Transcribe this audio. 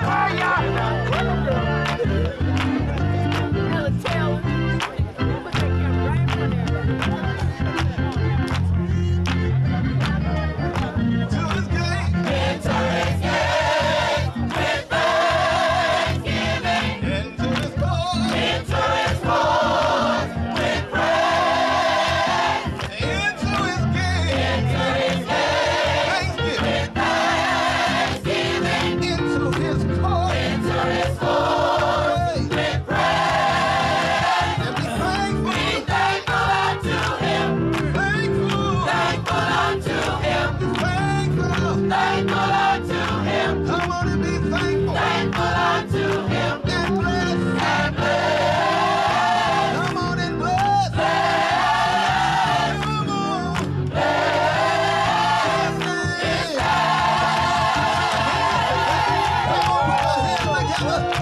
Fire! 嗯